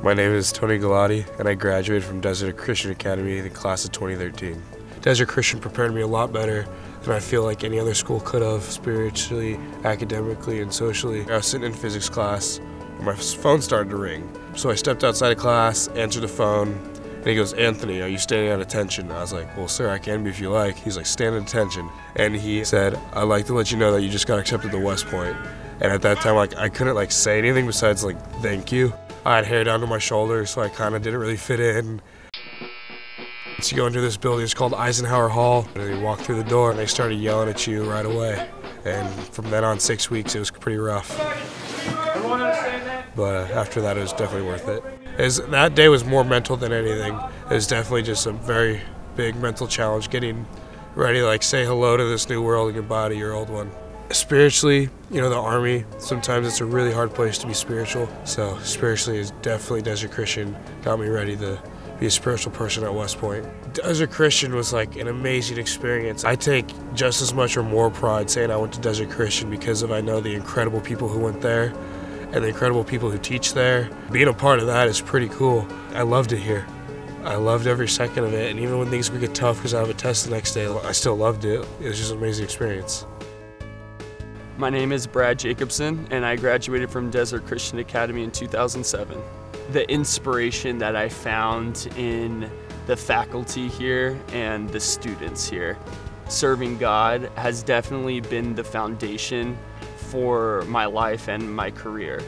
My name is Tony Galati, and I graduated from Desert Christian Academy in the class of 2013. Desert Christian prepared me a lot better than I feel like any other school could have, spiritually, academically, and socially. I was sitting in physics class, and my phone started to ring. So I stepped outside of class, answered the phone, and he goes, Anthony, are you standing at attention? I was like, well, sir, I can be if you like. He's like, stand at attention. And he said, I'd like to let you know that you just got accepted to West Point. And at that time, like, I couldn't like say anything besides like, thank you. I had hair down to my shoulders, so I kind of didn't really fit in. So you go into this building, it's called Eisenhower Hall, and you walk through the door and they started yelling at you right away. And from then on six weeks, it was pretty rough. But uh, after that, it was definitely worth it. that day was more mental than anything. It was definitely just a very big mental challenge, getting ready to like say hello to this new world and goodbye to your old one. Spiritually, you know, the army, sometimes it's a really hard place to be spiritual. So spiritually is definitely Desert Christian got me ready to be a spiritual person at West Point. Desert Christian was like an amazing experience. I take just as much or more pride saying I went to Desert Christian because of I know the incredible people who went there and the incredible people who teach there. Being a part of that is pretty cool. I loved it here. I loved every second of it, and even when things would get tough because I have a test the next day, I still loved it. It was just an amazing experience. My name is Brad Jacobson, and I graduated from Desert Christian Academy in 2007. The inspiration that I found in the faculty here and the students here. Serving God has definitely been the foundation for my life and my career.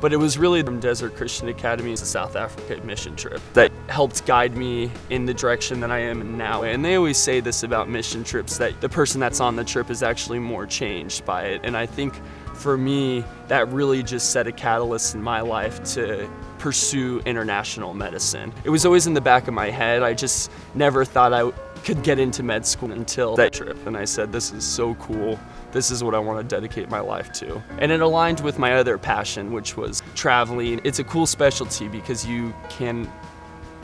But it was really from Desert Christian Academy, a South Africa mission trip, that helped guide me in the direction that I am now. And they always say this about mission trips, that the person that's on the trip is actually more changed by it. And I think for me, that really just set a catalyst in my life to pursue international medicine. It was always in the back of my head. I just never thought I could get into med school until that trip. And I said, this is so cool. This is what I want to dedicate my life to. And it aligned with my other passion, which was traveling. It's a cool specialty because you can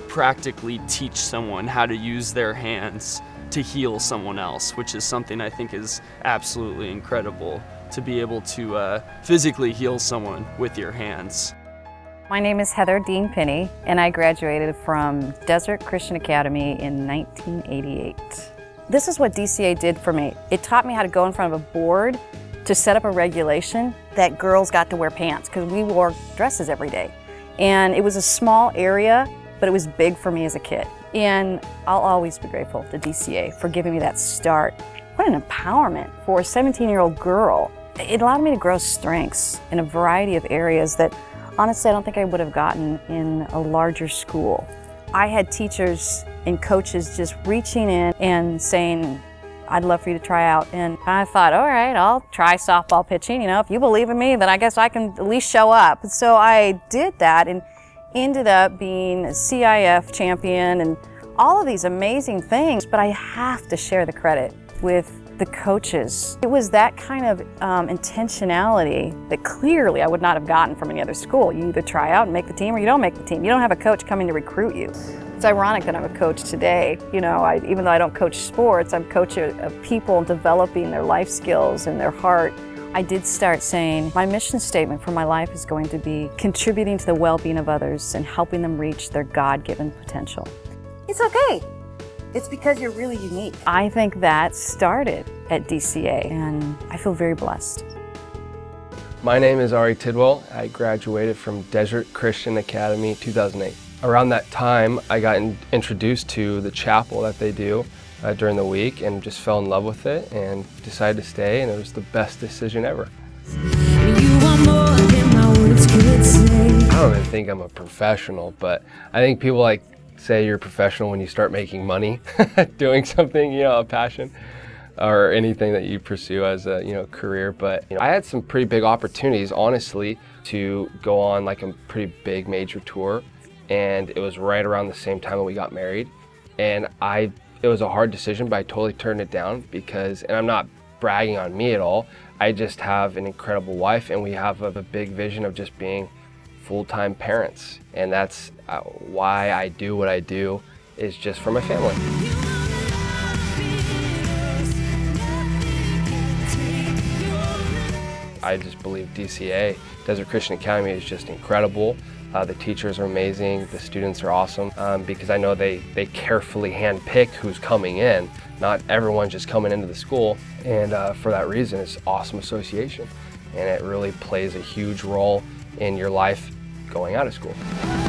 practically teach someone how to use their hands to heal someone else, which is something I think is absolutely incredible to be able to uh, physically heal someone with your hands. My name is Heather Dean Penny, and I graduated from Desert Christian Academy in 1988. This is what DCA did for me. It taught me how to go in front of a board to set up a regulation that girls got to wear pants because we wore dresses every day. And it was a small area, but it was big for me as a kid. And I'll always be grateful to DCA for giving me that start. What an empowerment for a 17 year old girl. It allowed me to grow strengths in a variety of areas that honestly I don't think I would have gotten in a larger school. I had teachers and coaches just reaching in and saying, I'd love for you to try out. And I thought, all right, I'll try softball pitching. You know, if you believe in me, then I guess I can at least show up. So I did that and ended up being a CIF champion and all of these amazing things. But I have to share the credit with the coaches. It was that kind of um, intentionality that clearly I would not have gotten from any other school. You either try out and make the team or you don't make the team. You don't have a coach coming to recruit you. It's ironic that I'm a coach today. You know, I, even though I don't coach sports, I'm coach of, people developing their life skills and their heart. I did start saying my mission statement for my life is going to be contributing to the well-being of others and helping them reach their God-given potential. It's okay. It's because you're really unique. I think that started at DCA, and I feel very blessed. My name is Ari Tidwell. I graduated from Desert Christian Academy 2008. Around that time, I got in introduced to the chapel that they do uh, during the week and just fell in love with it and decided to stay, and it was the best decision ever. I don't even think I'm a professional, but I think people like say you're professional when you start making money doing something, you know, a passion or anything that you pursue as a you know career. But you know, I had some pretty big opportunities, honestly, to go on like a pretty big major tour, and it was right around the same time that we got married, and I it was a hard decision, but I totally turned it down because, and I'm not bragging on me at all. I just have an incredible wife, and we have a, a big vision of just being full-time parents, and that's uh, why I do what I do is just for my family. I just believe DCA, Desert Christian Academy, is just incredible. Uh, the teachers are amazing, the students are awesome um, because I know they, they carefully handpick who's coming in. Not everyone just coming into the school, and uh, for that reason, it's awesome association, and it really plays a huge role in your life going out of school.